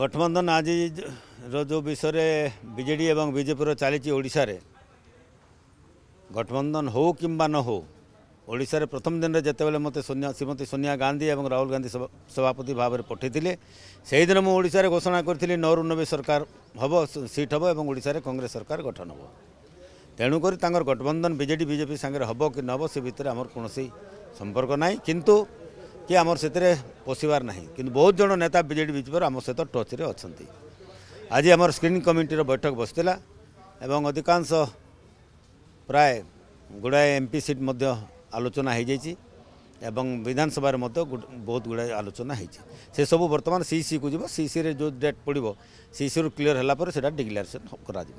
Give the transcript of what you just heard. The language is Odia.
ଗଠବନ୍ଧନ ଆଜିର ଯେଉଁ ବିଷୟରେ ବିଜେଡ଼ି ଏବଂ ବିଜେପିର ଚାଲିଛି ଓଡ଼ିଶାରେ ଗଠବନ୍ଧନ ହେଉ କିମ୍ବା ନ ହେଉ ଓଡ଼ିଶାରେ ପ୍ରଥମ ଦିନରେ ଯେତେବେଳେ ମୋତେ ସୋନିଆ ଶ୍ରୀମତୀ ସୋନିଆ ଗାନ୍ଧୀ ଏବଂ ରାହୁଲ ଗାନ୍ଧୀ ସଭା- ସଭାପତି ଭାବରେ ପଠାଇଥିଲେ ସେହିଦିନ ମୁଁ ଓଡ଼ିଶାରେ ଘୋଷଣା କରିଥିଲି ନଅରୁ ନବେ ସରକାର ହେବ ସିଟ୍ ହେବ ଏବଂ ଓଡ଼ିଶାରେ କଂଗ୍ରେସ ସରକାର ଗଠନ ହେବ। ତେଣୁକରି ତାଙ୍କର ଗଠବନ୍ଧନ ବିଜେଡ଼ି ବିଜେପି ସାଙ୍ଗରେ ହେବ କି ନ ହେବ ସେ ଭିତରେ ଆମର କୌଣସି ସମ୍ପର୍କ ନାହିଁ। କିନ୍ତୁ କି ଆମର ସେଥିରେ ପଶିବାର ନାହିଁ। କିନ୍ତୁ ବହୁତ ଜଣ ନେତା ବିଜେଡ଼ି ବିଜେପିର ଆମ ସହିତ ଟଚ୍ରେ ଅଛନ୍ତି। ଆଜି ଆମର ସ୍କ୍ରିନିଂ କମିଟିର ବୈଠକ ବସିଥିଲା ଏବଂ ଅଧିକାଂଶ ପ୍ରାୟ ଗୁଡ଼ାଏ ଏମ୍ ପି ସିଟ୍ ମଧ୍ୟ ଆଲୋଚନା ହୋଇଯାଇଛି ଏବଂ ବିଧାନସଭାରେ ମଧ୍ୟ ଗୁଡ- ବହୁତ ଗୁଡ଼ାଏ ଆଲୋଚନା ହୋଇଛି। ସେସବୁ ବର୍ତ୍ତମାନ ସିସିକୁ ଯିବ। ସିସିରେ ଯେଉଁ ଡେଟ୍ ପଡ଼ିବ ସିସିରୁ କ୍ଲିୟର ହେଲା ପରେ ସେଇଟା ଡିକ୍ଲାରେସନ୍ କରାଯିବ।